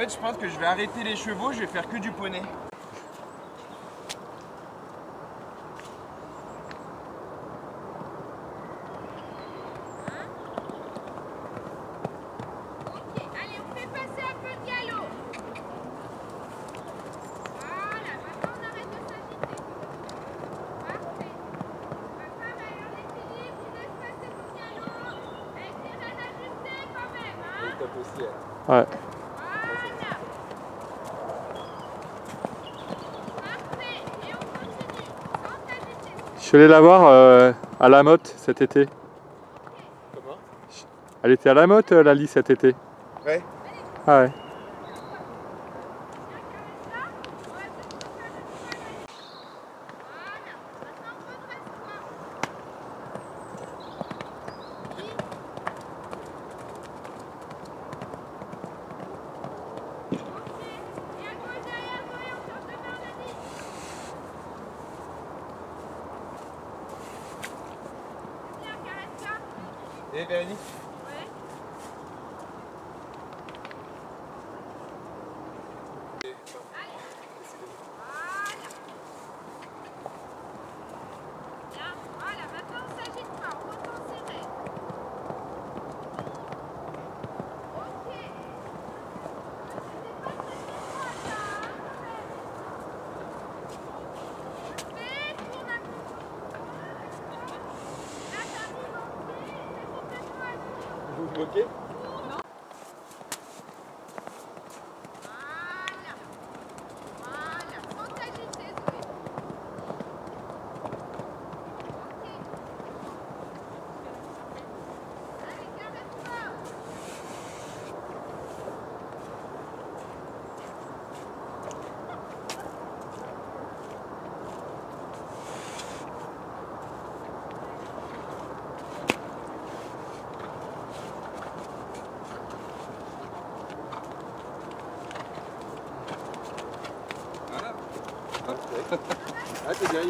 En fait, je pense que je vais arrêter les chevaux, je vais faire que du poney. Ok, allez, on fait passer un peu de galop. Voilà, maintenant on arrête de s'agiter. Parfait. va, femme aller en un équilibre, une espèce de pognon. Elle s'est bien ajustée quand même. Hein. suis allé la voir euh, à la motte cet été. Comment? Elle était à la motte, euh, la Lali, cet été. Ouais. Ah ouais. Et Véronique Ok А тебя